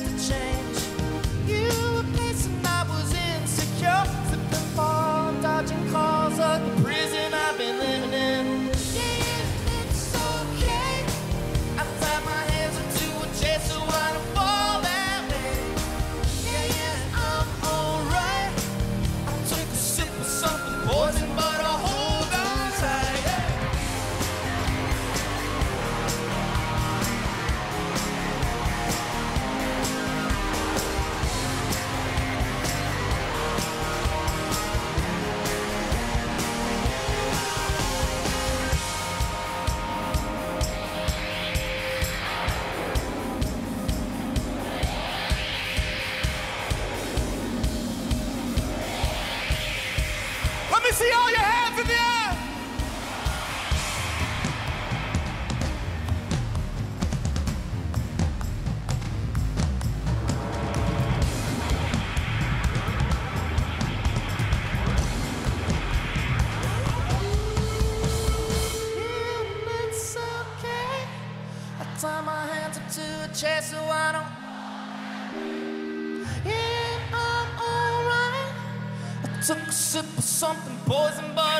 Change. see all your hands in the air. Hmm, it's okay. I tie my hands up to a chest took a sip of something poison, but